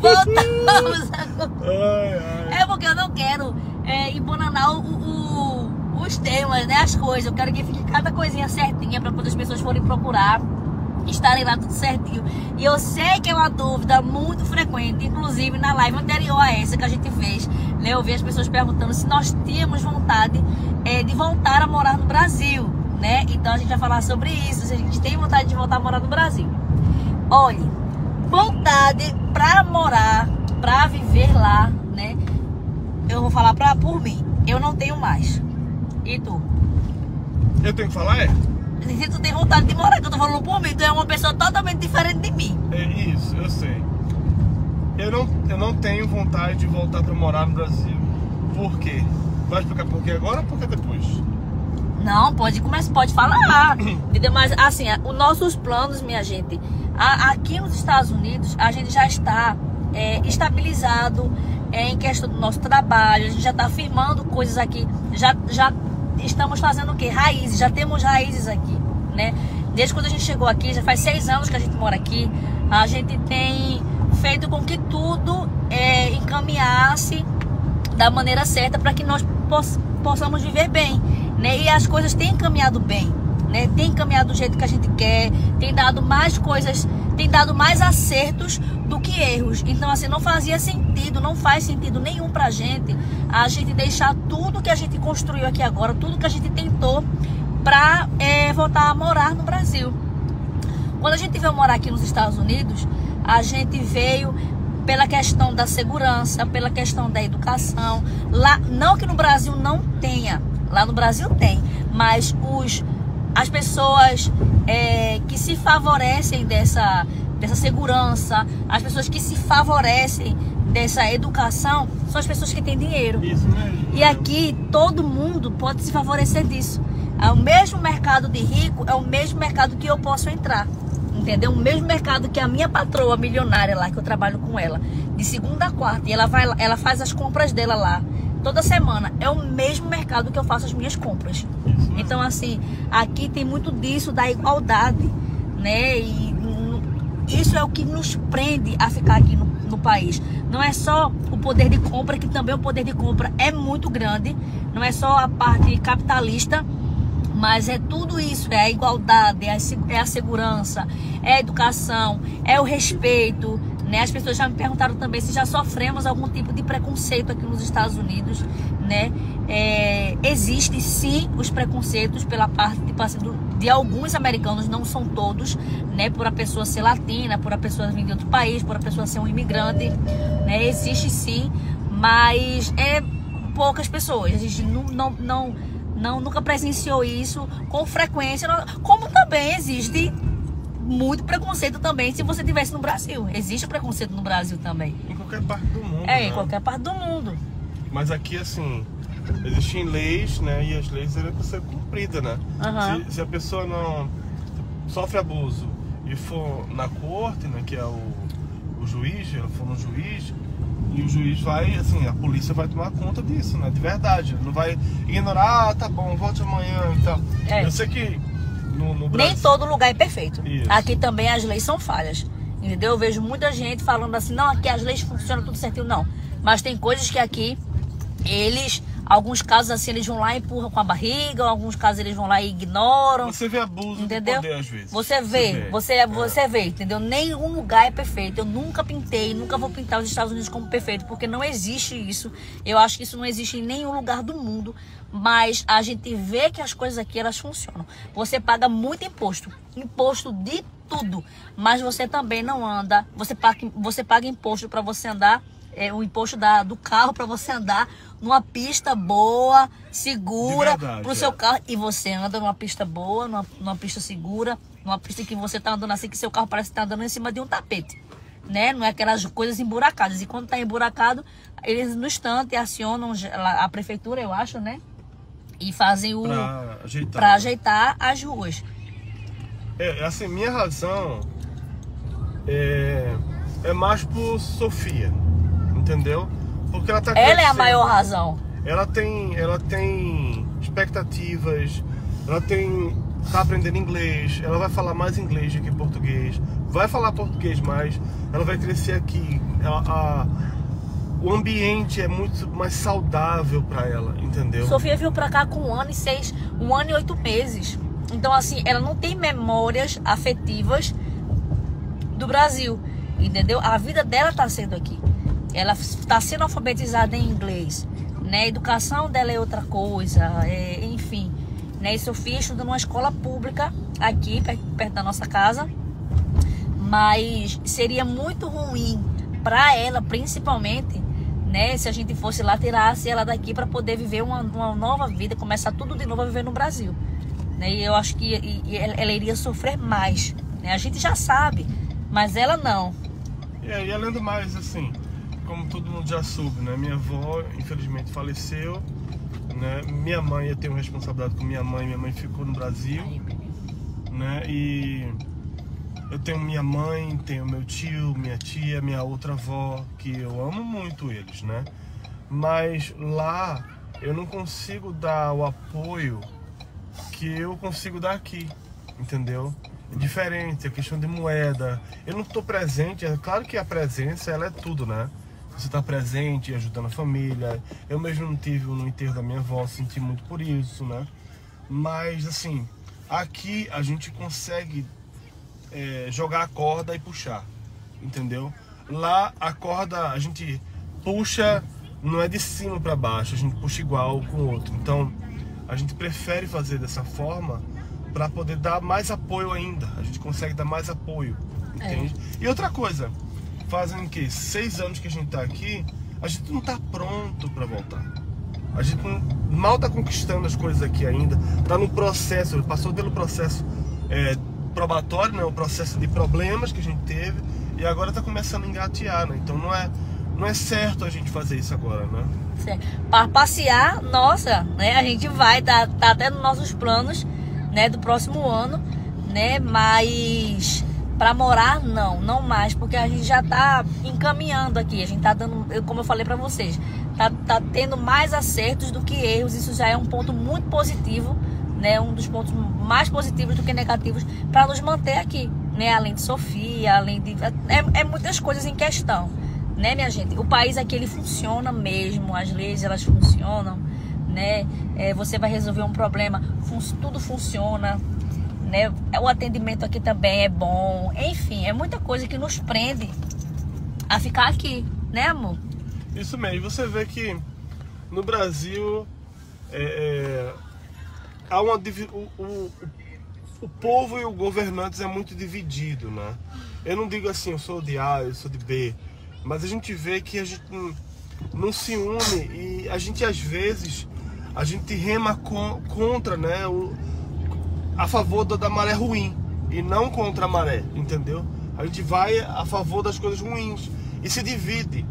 Voltamos a... É porque eu não quero é, o, o- os temas, né? As coisas. Eu quero que fique cada coisinha certinha para quando as pessoas forem procurar, estarem lá tudo certinho. E eu sei que é uma dúvida muito frequente, inclusive na live anterior a essa que a gente fez, né? Eu vi as pessoas perguntando se nós tínhamos vontade é, de voltar a morar no Brasil, né? Então a gente vai falar sobre isso, se a gente tem vontade de voltar a morar no Brasil. Olhe, vontade pra morar, pra viver lá, né? Eu vou falar pra, por mim. Eu não tenho mais. E tu? Eu tenho que falar, é? Se tu tem vontade de morar, que eu tô falando por mim, tu é uma pessoa totalmente diferente de mim. É isso, eu sei. Eu não, eu não tenho vontade de voltar pra morar no Brasil. Por quê? Vai explicar por quê agora ou por que depois? Não, pode começar, pode falar. Mas assim, os nossos planos, minha gente, aqui nos Estados Unidos, a gente já está é, estabilizado é, em questão do nosso trabalho, a gente já está firmando coisas aqui, já, já estamos fazendo o quê? Raízes, já temos raízes aqui, né? Desde quando a gente chegou aqui, já faz seis anos que a gente mora aqui, a gente tem feito com que tudo é, encaminhasse da maneira certa para que nós poss- possamos viver bem, né? E as coisas têm caminhado bem, né? Tem caminhado do jeito que a gente quer, tem dado mais coisas, tem dado mais acertos do que erros. Então assim, não fazia sentido, não faz sentido nenhum pra gente a gente deixar tudo que a gente construiu aqui agora, tudo que a gente tentou pra é, voltar a morar no Brasil. Quando a gente veio morar aqui nos Estados Unidos, a gente veio pela questão da segurança, pela questão da educação. Lá, não que no Brasil não tenha, lá no Brasil tem, mas os, as pessoas é, que se favorecem dessa, dessa segurança, as pessoas que se favorecem dessa educação, são as pessoas que têm dinheiro. Isso mesmo. E aqui todo mundo pode se favorecer disso. É o mesmo mercado de rico, é o mesmo mercado que eu posso entrar. Entendeu? O mesmo mercado que a minha patroa milionária lá, que eu trabalho com ela, de segunda a quarta, e ela vai ela faz as compras dela lá toda semana. É o mesmo mercado que eu faço as minhas compras. Mesmo. Então, assim, aqui tem muito disso da igualdade, né? E isso é o que nos prende a ficar aqui no, no país. Não é só o poder de compra, que também o poder de compra é muito grande. Não é só a parte capitalista, mas é tudo isso, é a igualdade, é a, é a segurança, é a educação, é o respeito. Né? As pessoas já me perguntaram também se já sofremos algum tipo de preconceito aqui nos Estados Unidos. Né? É, existe sim os preconceitos pela parte tipo assim, do- de alguns americanos, não são todos, né? por a pessoa ser latina, por a pessoa vir de outro país, por a pessoa ser um imigrante. Né? Existe sim, mas é poucas pessoas. A gente não, não, não, não nunca presenciou isso com frequência, como também existe muito preconceito também se você tivesse no Brasil. Existe preconceito no Brasil também. Em qualquer parte do mundo. É, em né? qualquer parte do mundo. Mas aqui, assim, existem leis, né? E as leis eram para ser cumpridas, né? Aham. Se, se a pessoa não sofre abuso e for na corte, né? Que é o, o juiz, ela for no juiz, e o juiz vai, assim, a polícia vai tomar conta disso, né? De verdade. Não vai ignorar, ah, tá bom, volte amanhã e tal. É. Eu sei que no, no Brasil. Nem todo lugar é perfeito. Isso. Aqui também as leis são falhas. Entendeu? Eu vejo muita gente falando assim, não, aqui as leis funcionam tudo certinho. Não. Mas tem coisas que aqui eles, alguns casos assim, eles vão lá e empurram com a barriga, alguns casos eles vão lá e ignoram. Você vê abuso Entendeu? de poder às vezes. Você vê, você, É. você vê, entendeu? Nenhum lugar é perfeito. Eu nunca pintei, nunca vou pintar os Estados Unidos como perfeito, porque não existe isso. Eu acho que isso não existe em nenhum lugar do mundo. Mas a gente vê que as coisas aqui elas funcionam. Você paga muito imposto, imposto de tudo, mas você também não anda. Você paga, você paga imposto para você andar, é, o imposto da, do carro para você andar numa pista boa, segura para o seu é. carro e você anda numa pista boa, numa, numa pista segura, numa pista que você tá andando assim que seu carro parece que tá andando em cima de um tapete, né? Não é aquelas coisas emburacadas. E quando tá emburacado, eles no instante acionam a prefeitura, eu acho, né? E fazem o Pra ajeitar. para ajeitar as ruas. É, assim, minha razão é, é mais por Sofia, entendeu? Porque ela tá Ela é a maior razão. Ela tem, ela tem expectativas, ela tem tá aprendendo inglês, ela vai falar mais inglês do que português. vai falar português mais, ela vai crescer aqui. Ela, a, o ambiente é muito mais saudável para ela, entendeu? Sofia veio pra cá com um ano e seis, um ano e oito meses. Então, assim, ela não tem memórias afetivas do Brasil, entendeu? A vida dela tá sendo aqui. Ela está sendo alfabetizada em inglês, né? A educação dela é outra coisa, é, enfim. Né? E Sofia estuda numa escola pública aqui, perto da nossa casa. Mas seria muito ruim para ela, principalmente, né? Se a gente fosse lá, tirasse ela daqui para poder viver uma, uma, nova vida, começar tudo de novo a viver no Brasil. Né? E eu acho que e, e ela iria sofrer mais. Né? A gente já sabe, mas ela não. É, e além do mais, assim, como todo mundo já soube, né? Minha avó, infelizmente, faleceu. Né? Minha mãe, eu tenho responsabilidade com minha mãe. Minha mãe ficou no Brasil. Né? E eu tenho minha mãe, tenho meu tio, minha tia, minha outra avó, que eu amo muito eles, né? Mas lá eu não consigo dar o apoio que eu consigo dar aqui, entendeu? É diferente, a questão de moeda. Eu não estou presente, é claro que a presença ela é tudo, né? Você está presente, ajudando a família. Eu mesmo não tive no enterro da minha avó, senti muito por isso, né? Mas assim, aqui a gente consegue é, jogar a corda e puxar, entendeu? Lá a corda a gente puxa, não é de cima para baixo, a gente puxa igual com o outro. Então a gente prefere fazer dessa forma para poder dar mais apoio ainda. A gente consegue dar mais apoio, entende? É. E outra coisa, fazem que seis anos que a gente está aqui, a gente não está pronto para voltar. A gente não, mal está conquistando as coisas aqui ainda. Está no processo, passou pelo processo é, probatório, né, o processo de problemas que a gente teve e agora está começando a engatear, né? Então não é não é certo a gente fazer isso agora, né? Para passear, nossa, né? A gente vai tá, tá até nos nossos planos, né, do próximo ano, né? Mas para morar não, não mais, porque a gente já está encaminhando aqui, a gente está dando, como eu falei para vocês, tá, tá tendo mais acertos do que erros, isso já é um ponto muito positivo né, um dos pontos mais positivos do que negativos para nos manter aqui, né? Além de Sofia, além de é, é, muitas coisas em questão, né, minha gente? O país aqui ele funciona mesmo, as leis elas funcionam, né? É, você vai resolver um problema, fun tudo funciona, né? O atendimento aqui também é bom, enfim, é muita coisa que nos prende a ficar aqui, né, amor? Isso mesmo. Você vê que no Brasil é, é há uma o, o, o povo e o governantes é muito dividido, né? Eu não digo assim, eu sou de A, eu sou de B, mas a gente vê que a gente não, se une e a gente às vezes a gente rema contra, né, o, a favor da, maré ruim e não contra a maré, entendeu? A gente vai a favor das coisas ruins e se divide.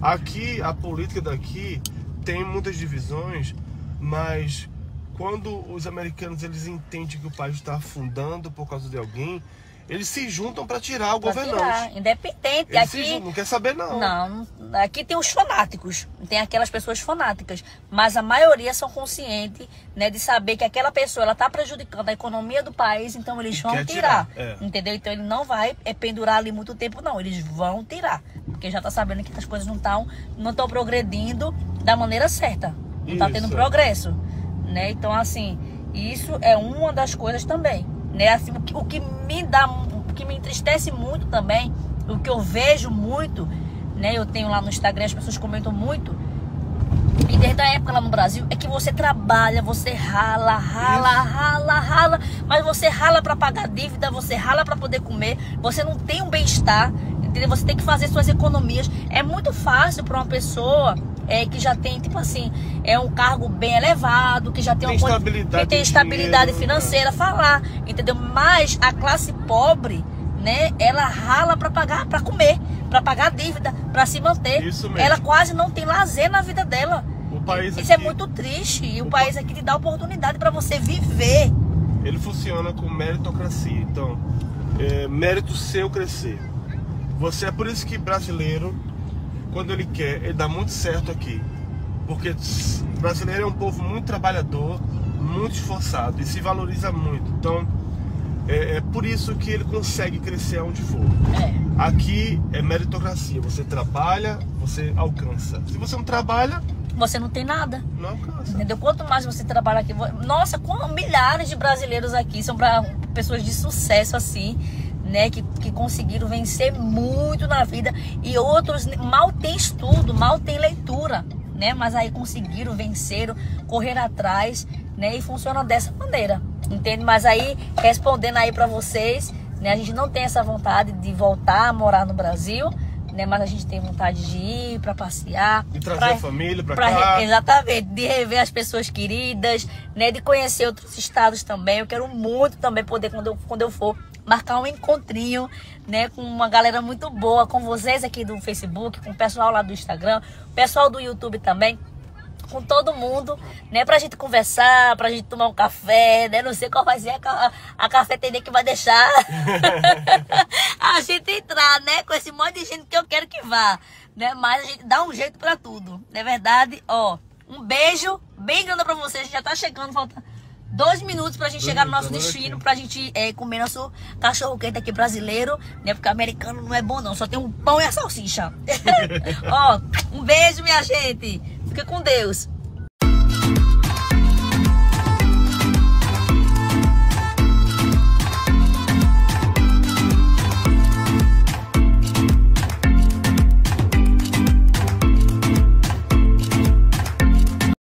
Aqui a política daqui tem muitas divisões, mas quando os americanos eles entendem que o país está afundando por causa de alguém, eles se juntam para tirar o pra governante. Tirar, independente. Eles aqui, se, não quer saber não. Não, aqui tem os fanáticos, tem aquelas pessoas fanáticas, mas a maioria são conscientes, né, de saber que aquela pessoa ela tá prejudicando a economia do país, então eles vão tirar, tirar é. entendeu? Então ele não vai é, pendurar ali muito tempo não, eles vão tirar, porque já tá sabendo que as coisas não estão não estão progredindo da maneira certa, não está tendo progresso né? Então, assim, isso é uma das coisas também, né? Assim, o que, o que me dá, o que me entristece muito também, o que eu vejo muito, né? Eu tenho lá no Instagram, as pessoas comentam muito, e desde a época lá no Brasil, é que você trabalha, você rala, rala, rala, rala, mas você rala para pagar dívida, você rala para poder comer, você não tem um bem-estar, entendeu? Você tem que fazer suas economias. É muito fácil para uma pessoa é, que já tem, tipo assim, é um cargo bem elevado, que já tem, tem uma estabilidade, que tem estabilidade dinheiro, financeira, né? falar, entendeu? Mas a classe pobre, né, ela rala para pagar, para comer, para pagar dívida, para se manter. Isso mesmo. Ela quase não tem lazer na vida dela. O país Isso é aqui, é muito triste. E o, o país aqui te dá oportunidade para você viver. Ele funciona com meritocracia. Então, é mérito seu crescer. Você é por isso que brasileiro quando ele quer, ele dá muito certo aqui. Porque o brasileiro é um povo muito trabalhador, muito esforçado e se valoriza muito. Então, É, é por isso que ele consegue crescer onde for. É. Aqui é meritocracia. Você trabalha, você alcança. Se você não trabalha, Você não tem nada. não alcança. Entendeu? Quanto mais você trabalha aqui. Nossa, como milhares de brasileiros aqui são para pessoas de sucesso assim, né? Que, que conseguiram vencer muito na vida. E outros mal têm estudo, mal têm leitura, né? Mas aí conseguiram, venceram, correram atrás, né? E funciona dessa maneira, entende? Mas aí, respondendo aí para vocês, né? A gente não tem essa vontade de voltar a morar no Brasil. Né, mas a gente tem vontade de ir para passear, E trazer pra- a família pra, Pra cá. exatamente, de rever as pessoas queridas, né? De conhecer outros estados também. Eu quero muito também poder, quando eu, quando eu for, marcar um encontrinho, né? Com uma galera muito boa, com vocês aqui do Facebook, com o pessoal lá do Instagram, o pessoal do YouTube também. Com todo mundo, né? Pra gente conversar, pra gente tomar um café, né? Não sei qual vai ser a, ca- a cafeteria que vai deixar a gente entrar, né? Com esse monte de gente que eu quero que vá, né? Mas a gente dá um jeito pra tudo, não é verdade? Ó, um beijo bem grande pra vocês. A já tá chegando, falta dois minutos pra gente Dois chegar no nosso minutos, destino, pra gente é, comer nosso cachorro quente aqui brasileiro, né? Porque americano não é bom não, só tem um pão e a salsicha. Ó, um beijo, minha gente. Fica com Deus.